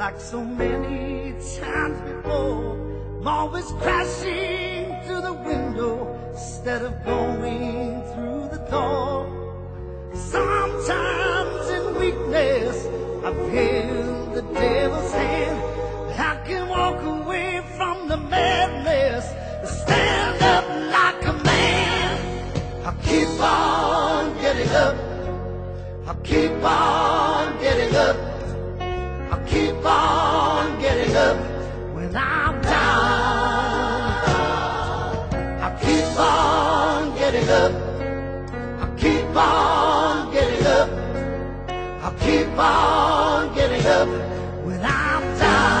like so many times before. I'm always crashing through the window instead of going through the door. Sometimes in weakness, I feel the devil's hand. I can walk away from the madness, stand up like a man. I keep on getting up. I keep on keep on getting up when I'm down.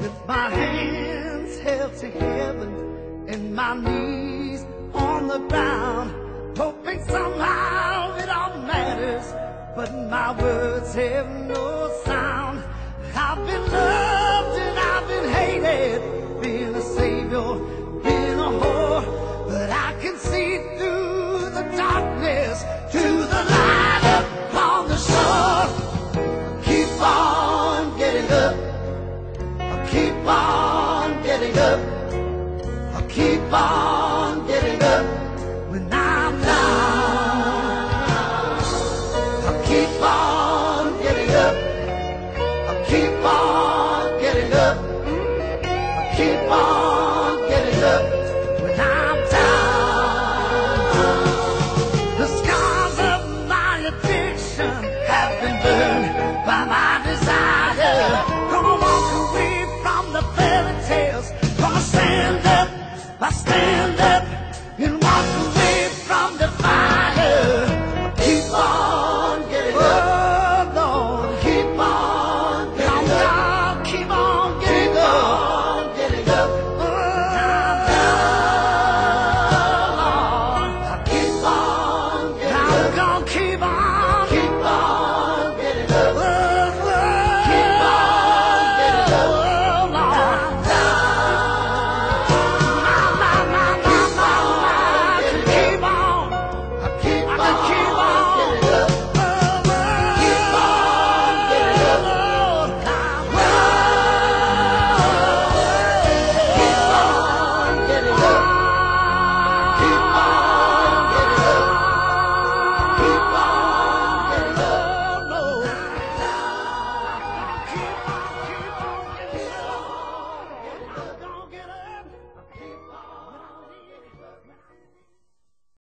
With my hands held to heaven and my knees on the ground, hoping somehow but my words have no sound. I've been loved and I've been hated, been a savior, been a whore, but I can see through the darkness to the light up on the shore. Keep on getting up. I'll keep on getting up. I'll keep on keep on getting up when I'm down. The scars of my addiction have been burned by my